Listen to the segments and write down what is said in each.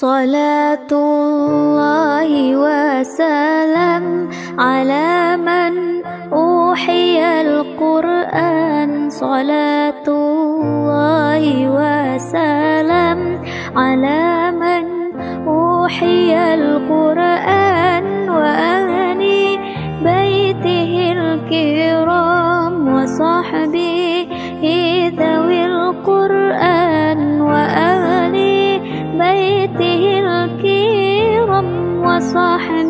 صلاة الله وسلام على من أوحي القرآن صلاة الله وسلام على من أوحي القرآن وأهل بيته الكرام وصحبه وصحبه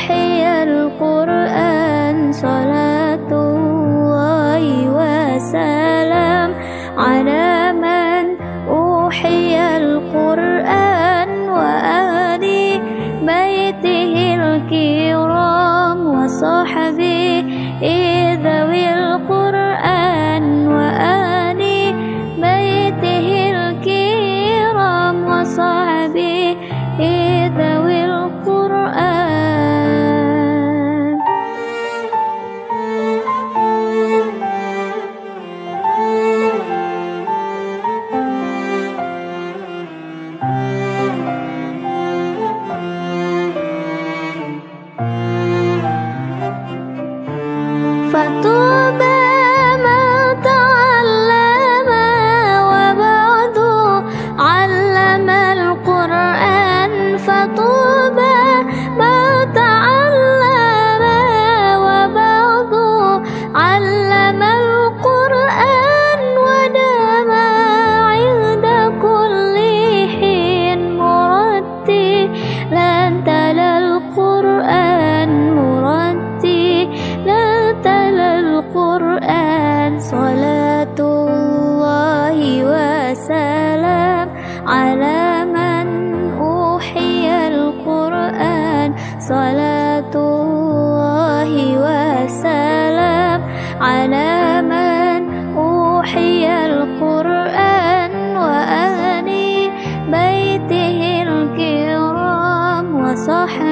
أوحي القرآن صلاة الله وسلام على من أوحي القرآن وآل بيته الكرام وصحبه ذوي القرآن صلاة الله وسلام على من أوحي القرآن. صلاة الله وسلام على من أوحي القرآن وأهل بيته الكرام وصحبه